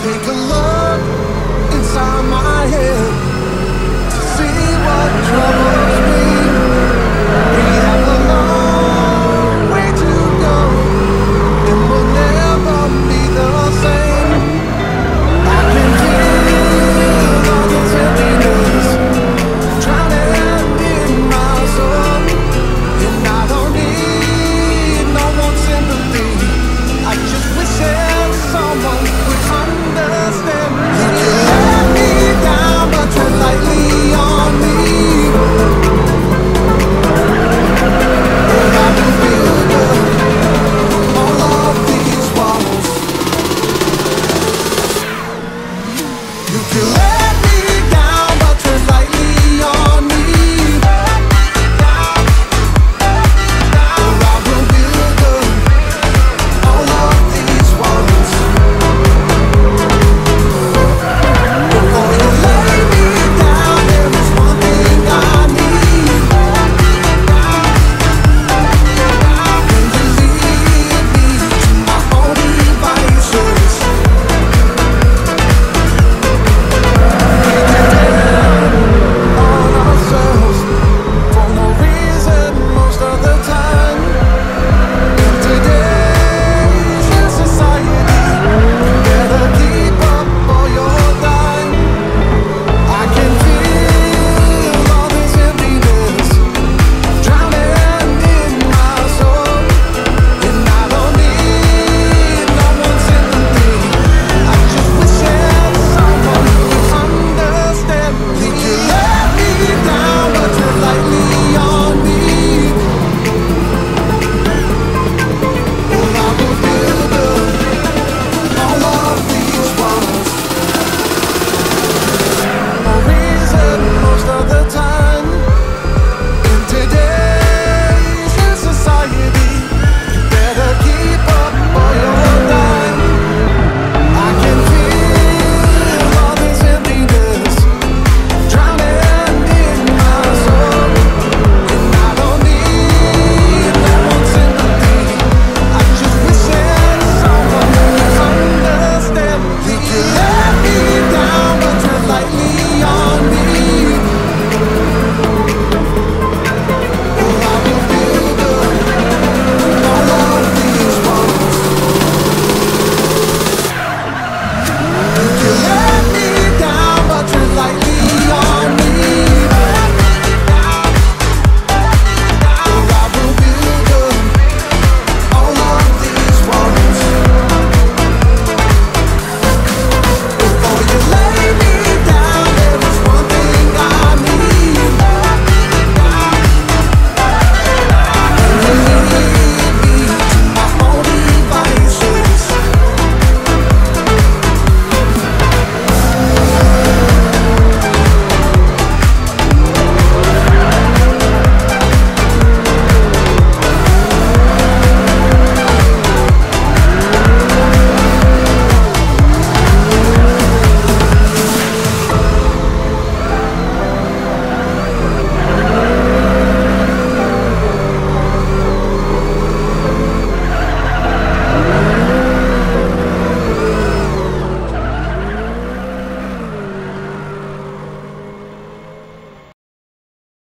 Take a look inside my head.